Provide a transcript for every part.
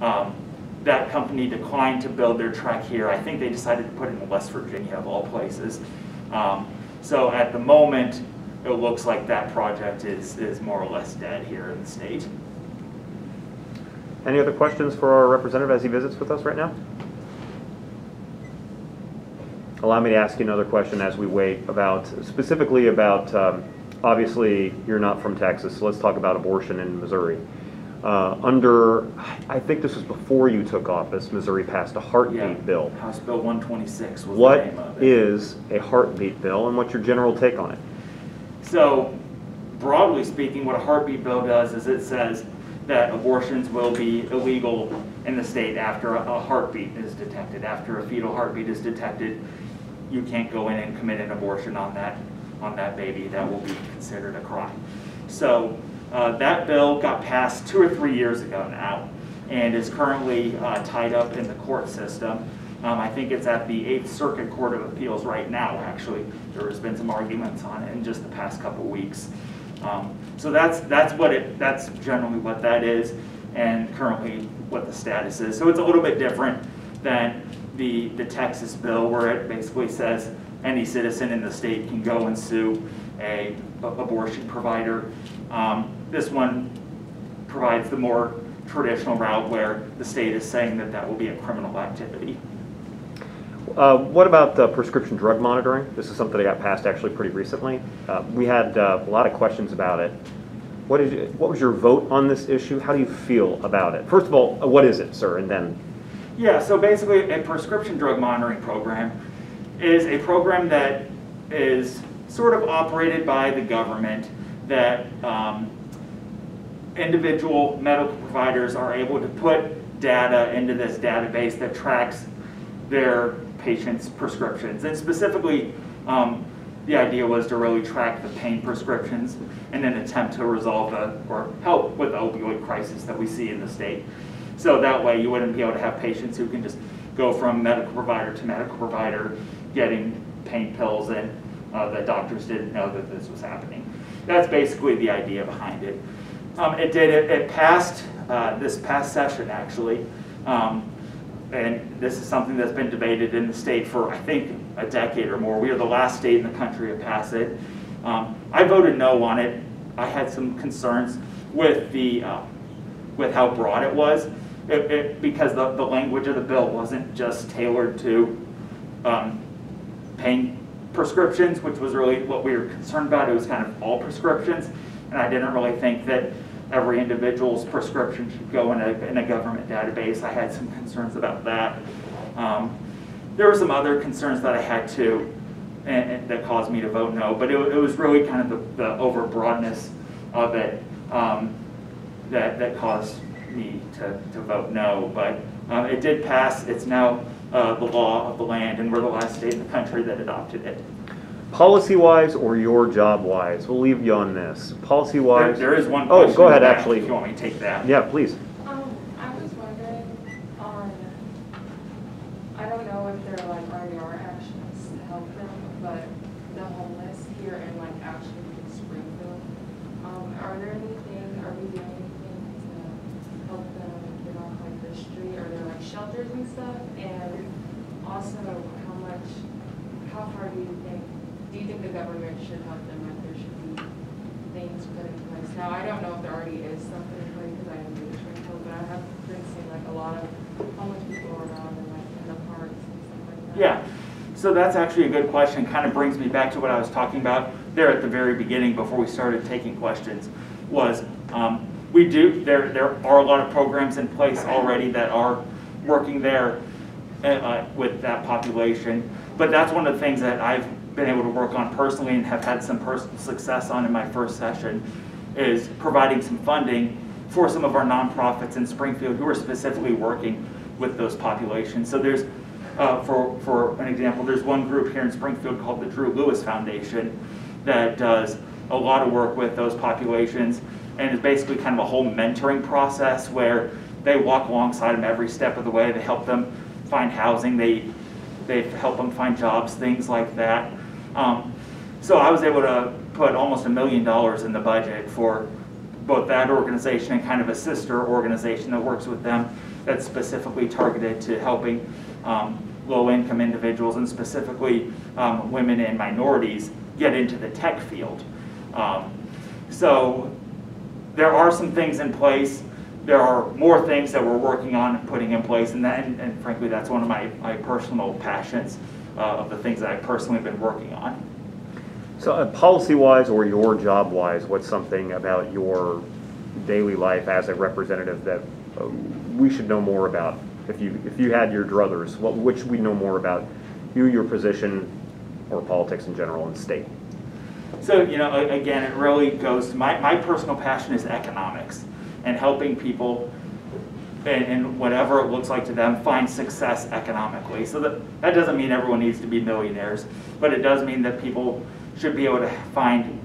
um, that company declined to build their track here. I think they decided to put it in West Virginia of all places. Um, so at the moment, it looks like that project is, is more or less dead here in the state. Any other questions for our representative as he visits with us right now? Allow me to ask you another question as we wait about, specifically about, um, obviously, you're not from Texas, so let's talk about abortion in Missouri. Uh, Under, I think this was before you took office, Missouri passed a Yeah. heartbeat bill. House Bill 126 was the What name of it. is a heartbeat bill and what's your general take on it? So broadly speaking, what a heartbeat bill does is it says that abortions will be illegal in the state after a a heartbeat is detected. After a fetal heartbeat is detected, you can't go in and commit an abortion on that, on that baby. That will be considered a crime. So uh, that bill got passed two or three years ago now and is currently uh, tied up in the court system. Um, I think it's at the Eighth Circuit Court of Appeals right now, actually. There has been some arguments on it in just the past couple weeks. Um, So that's, that's what it, that's generally what that is and currently what the status is. So it's a little bit different than the, the Texas bill where it basically says any citizen in the state can go and sue a a abortion provider. Um, This one provides the more traditional route where the state is saying that that will be a criminal activity. Uh, What about the prescription drug monitoring? This is something that got passed actually pretty recently. Uh, We had uh, a lot of questions about it. What is, your- what was your vote on this issue? How do you feel about it? First of all, uh, what is it, sir, and then, Yeah, so basically, a prescription drug monitoring program is a program that is sort of operated by the government that um, individual medical providers are able to put data into this database that tracks their patients' prescriptions. And specifically, um, the idea was to really track the pain prescriptions in an attempt to resolve the, or help with the opioid crisis that we see in the state. So that way you wouldn't be able to have patients who can just go from medical provider to medical provider getting pain pills and uh, the doctors didn't know that this was happening. That's basically the idea behind it. Um, it did, it, it passed uh, this past session actually. Um, and this is something that's been debated in the state for, I think, a decade or more. We are the last state in the country to pass it. Um, I voted no on it. I had some concerns with the, uh, with how broad it was, it, it, because the, the language of the bill wasn't just tailored to um, pain prescriptions, which was really what we were concerned about. It was kind of all prescriptions, and I didn't really think that every individual's prescription should go in a, in a government database. I had some concerns about that. Um, there were some other concerns that I had too, and, and that caused me to vote no. But it, it was really kind of the, the overbroadness of it um, that that caused me to, to vote no. But um, it did pass. It's now uh, the law of the land, and we're the last state in the country that adopted it. policy-wise or your job-wise? We'll leave you on this. There, Policy-wise? there is one Oh, question. go ahead, in the back, actually. If you want me to take that. Yeah, please. Um, I was wondering on, I don't know if there like already are actions to help them, but the homeless here in like actually in Springfield, um, are there anything, are we doing anything to help them get off like the street? Are there like shelters and stuff? And also, how much, how far do you think, do you think the government should help them? Like there should be things put in place. Now, I don't know if there already is something in place because I didn't do the Springfield, but I have been seeing like a lot of homeless people around and like in the parks and stuff like that. Yeah, so that's actually a good question. Kind of brings me back to what I was talking about there at the very beginning before we started taking questions. Was um, we do there there are a lot of programs in place already that are working there uh, with that population. But that's one of the things that I've been able to work on personally and have had some personal success on in my first session is providing some funding for some of our nonprofits in Springfield who are specifically working with those populations. So there's, uh, for, for an example, there's one group here in Springfield called the Drew Lewis Foundation that does a lot of work with those populations and is basically kind of a whole mentoring process where they walk alongside them every step of the way. They help them find housing. They they help them find jobs, things like that. Um, so I was able to put almost a million dollars in the budget for both that organization and kind of a sister organization that works with them that's specifically targeted to helping um, low-income individuals and specifically um, women and minorities get into the tech field. Um, So there are some things in place. There are more things that we're working on and putting in place, and that, and- and frankly, that's one of my, my personal passions uh, of the things that I've personally been working on. So uh, policy-wise or your job-wise, what's something about your daily life as a representative that uh, we should know more about? If you, if you had your druthers, what, which we know more about you, your position, or politics in general in state? So, you know, again, it really goes, to my, my personal passion is economics and helping people in whatever it looks like to them find success economically. So that, that doesn't mean everyone needs to be millionaires, but it does mean that people should be able to find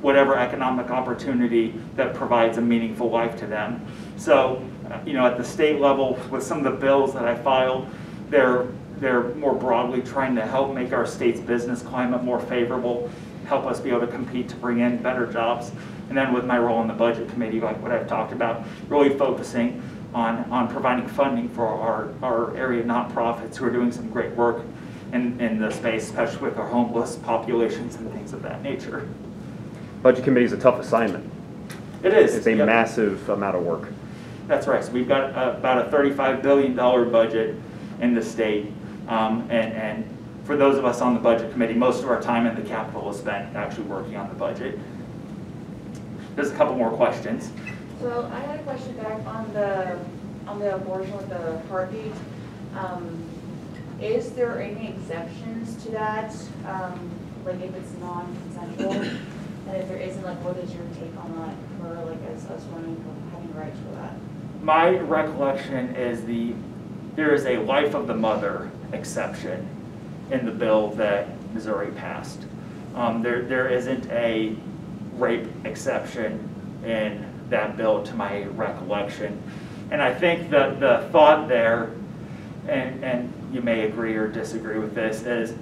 whatever economic opportunity that provides a meaningful life to them. So, uh, you know, at the state level, with some of the bills that I filed, they're, they're more broadly trying to help make our state's business climate more favorable, help us be able to compete to bring in better jobs. And then with my role in the budget committee, like what I've talked about, really focusing on, on providing funding for our, our area nonprofits who are doing some great work in, in the space, especially with our homeless populations and things of that nature. Budget committee is a tough assignment. It is. It's a Yep. massive amount of work. That's right. So we've got about a $35 billion budget in the state. Um, And, and for those of us on the budget committee, most of our time in the Capitol is spent actually working on the budget. There's a couple more questions. So I had a question back on the, on the abortion with the heartbeat. Um, Is there any exceptions to that, um, like if it's non-consensual? And if there isn't, like what is your take on that for like as us women having rights for that? My recollection is the, there is a life of the mother exception in the bill that Missouri passed. Um, There, there isn't a rape exception in that bill to my recollection. And I think that the thought there, and, and you may agree or disagree with this, is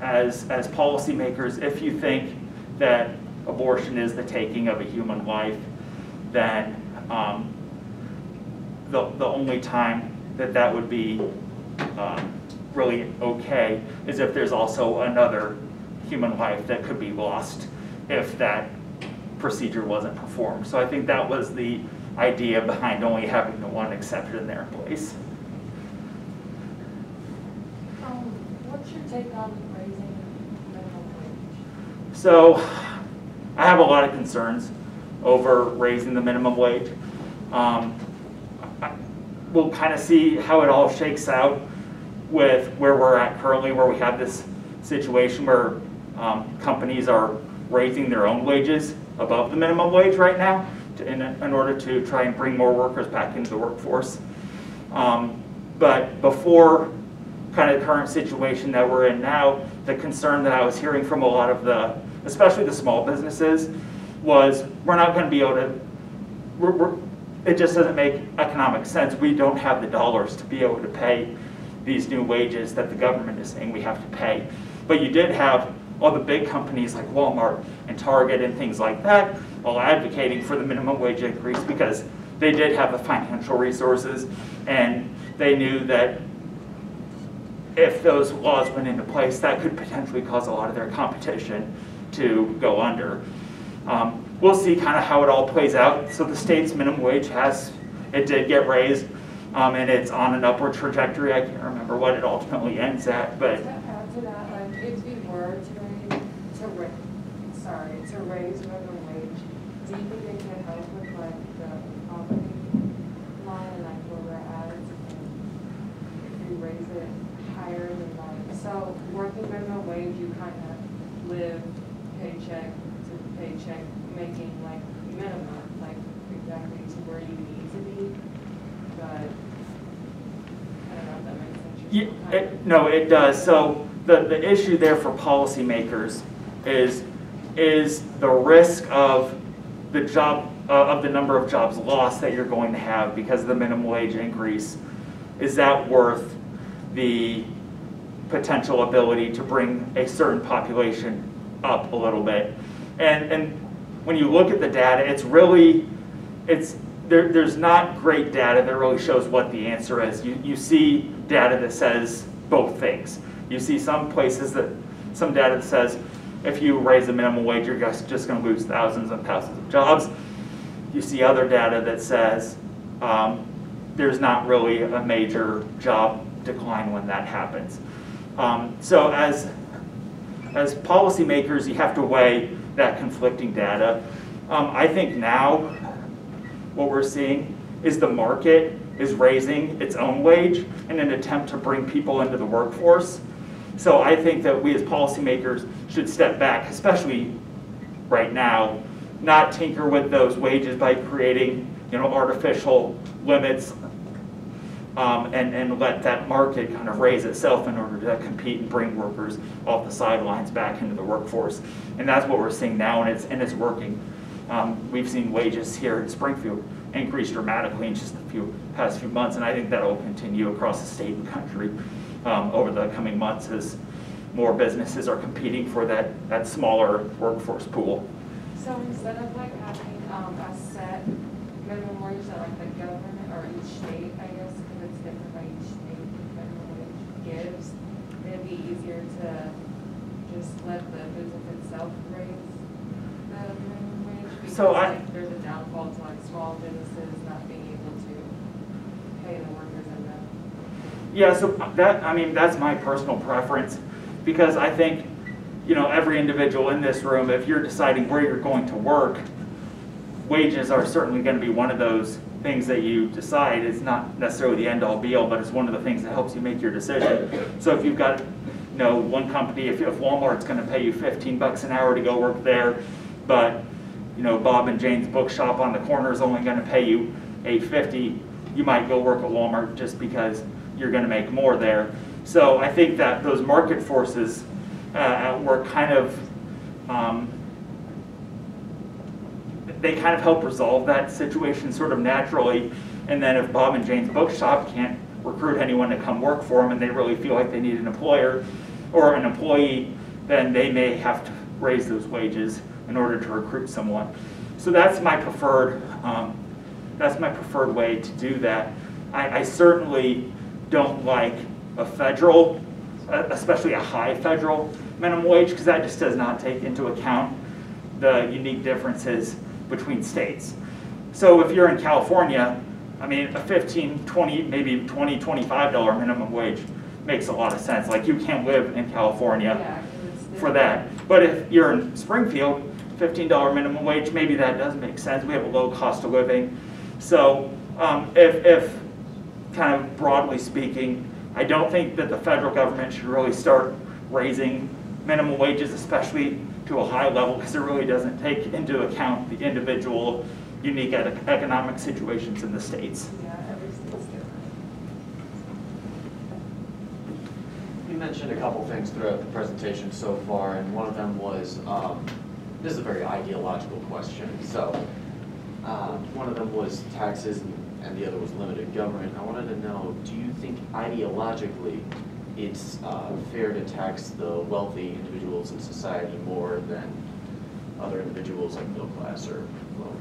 as, as policymakers, if you think that abortion is the taking of a human life, then um, the, the only time that that would be um, really okay is if there's also another human life that could be lost if that procedure wasn't performed. So I think that was the idea behind only having the one exception there in place. Um, what's your take on raising minimum wage? So I have a lot of concerns over raising the minimum wage. Um, I- We'll kind of see how it all shakes out with where we're at currently, where we have this situation where um, companies are raising their own wages above the minimum wage right now to- in, in order to try and bring more workers back into the workforce. Um, But before kind of the current situation that we're in now, the concern that I was hearing from a lot of the, especially the small businesses, was we're not going to be able to, we're, we're, it just doesn't make economic sense. We don't have the dollars to be able to pay these new wages that the government is saying we have to pay. But you did have all the big companies like Walmart and Target and things like that all advocating for the minimum wage increase because they did have the financial resources and they knew that if those laws went into place, that could potentially cause a lot of their competition to go under. Um, We'll see kind of how it all plays out. So the state's minimum wage has, it did get raised, um, and it's on an upward trajectory. I can't remember what it ultimately ends at, but To add to that, like, if we were to raise, to ra, sorry, to raise minimum wage, do you think it could help with like the poverty line and like where we're at? And If we raise it higher than like, so working minimum wage, you kind of live paycheck to paycheck, making like minimum, like exactly to where you need to be, but I don't know if that makes sense. You're Yeah, still kind of- it- No, it does. So the, the issue there for policymakers is, is the risk of the job, uh, of the number of jobs lost that you're going to have because of the minimum wage increase. Is that worth the potential ability to bring a certain population up a little bit? And, and when you look at the data, it's really it's, there, there's not great data that really shows what the answer is. You, you see data that says both things. You see some places that, some data that says if you raise the minimum wage, you're just, just gonna lose thousands and thousands of jobs. You see other data that says um, there's not really a major job decline when that happens. Um, so as, as policymakers, you have to weigh that conflicting data. Um, I think now what we're seeing is the market is raising its own wage in an attempt to bring people into the workforce. So I think that we as policymakers should step back, especially right now, not tinker with those wages by creating, you know, artificial limits um, and, and let that market kind of raise itself in order to compete and bring workers off the sidelines back into the workforce. And that's what we're seeing now, and it's, and it's working. Um, we've seen wages here in Springfield increase dramatically in just the few, past few months, and I think that'll continue across the state and country um, over the coming months as more businesses are competing for that, that smaller workforce pool. So instead of like having, um, a set minimum wage that like the government or each state, I guess, because it's different by each state, minimum wage gives, it'd be easier to just let the business itself raise the minimum wage? Because So I- like there's a downfall to like small businesses not being able to pay the workers enough. Yeah, so that, I mean, that's my personal preference, because I think, you know, every individual in this room, if you're deciding where you're going to work, wages are certainly gonna be one of those things that you decide. It's not necessarily the end-all be-all, but it's one of the things that helps you make your decision. So if you've got, you know, one company, if if Walmart's gonna pay you fifteen bucks an hour to go work there, but, you know, Bob and Jane's Bookshop on the corner is only gonna pay you eight fifty, you might go work at Walmart just because you're gonna make more there. So I think that those market forces uh, work kind of, um, they kind of help resolve that situation sort of naturally. And then if Bob and Jane's Bookshop can't recruit anyone to come work for them and they really feel like they need an employer or an employee, then they may have to raise those wages in order to recruit someone. So that's my preferred, um, that's my preferred way to do that. I, I certainly don't like a federal, especially a high federal minimum wage, because that just does not take into account the unique differences between states. So if you're in California, I mean, a 15, 20, maybe 20, 25 dollar minimum wage makes a lot of sense. Like you can't live in California Yeah, for that. But if you're in Springfield, fifteen dollar minimum wage, maybe that does make sense. We have a low cost of living. So, um, if, if, kind of broadly speaking, I don't think that the federal government should really start raising minimum wages, especially to a high level, because it really doesn't take into account the individual unique ec- economic situations in the states. Yeah, every state's different. You mentioned a couple things throughout the presentation so far, and one of them was, um, this is a very ideological question, so, um, one of them was taxes and- and the other was limited government. I wanted to know, do you think ideologically it's uh, fair to tax the wealthy individuals in society more than other individuals like middle class or lower?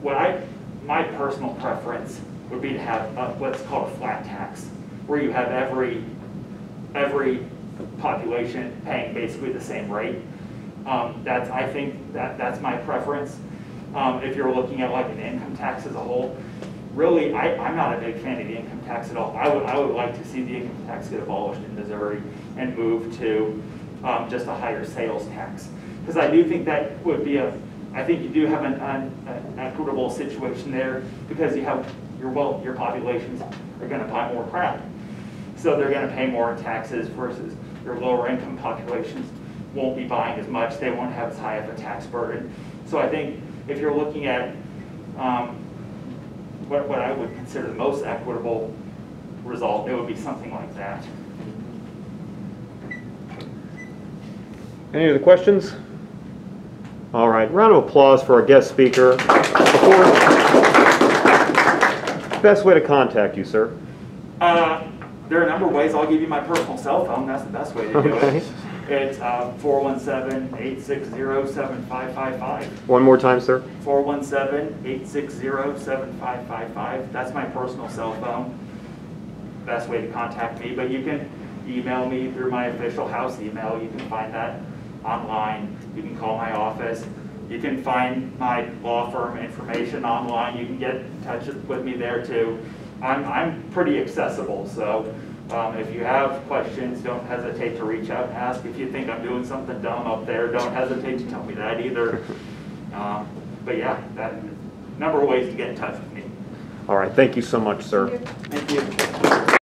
What I, my personal preference would be to have a- what's called a flat tax, where you have every, every population paying basically the same rate. Um, That's, I think, that, that's my preference. Um, If you're looking at like an income tax as a whole, really, I, I'm not a big fan of the income tax at all. I would, I would like to see the income tax get abolished in Missouri and move to um, just a higher sales tax. Because I do think that would be a, I think you do have an, an equitable situation there because you have, your well, your populations are gonna buy more crap. So they're gonna pay more in taxes versus your lower income populations won't be buying as much, they won't have as high of a tax burden. So I think if you're looking at, um, what, what I would consider the most equitable result, it would be something like that. Any other questions? All right, round of applause for our guest speaker. Before, best way to contact you, sir? Uh, there are a number of ways, I'll give you my personal cell phone, that's the best way to do Okay. it. It's uh, 417-860-7555. One more time, sir? 417-860-7555. That's my personal cell phone. Best way to contact me, but you can email me through my official house email. You can find that online. You can call my office. You can find my law firm information online. You can get in touch with me there too. I'm, I'm pretty accessible, so um, if you have questions, don't hesitate to reach out and ask. If you think I'm doing something dumb up there, don't hesitate to tell me that either. Um, But yeah, that, number of ways to get in touch with me. All right, thank you so much, sir. Thank you.